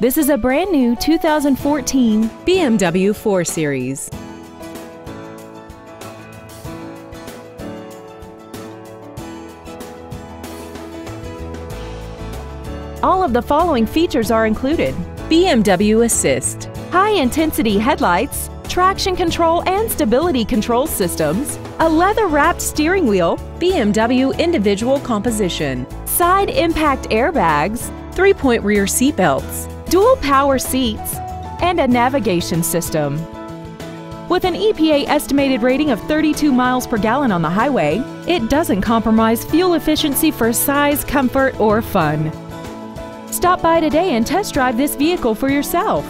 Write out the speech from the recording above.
This is a brand new 2014 BMW 4 Series. All of the following features are included. BMW Assist, High-intensity headlights, traction control and stability control systems, a leather-wrapped steering wheel, BMW individual composition, side impact airbags, three-point rear seat belts, dual power seats, and a navigation system. With an EPA estimated rating of 32 miles per gallon on the highway, it doesn't compromise fuel efficiency for size, comfort, or fun. Stop by today and test drive this vehicle for yourself.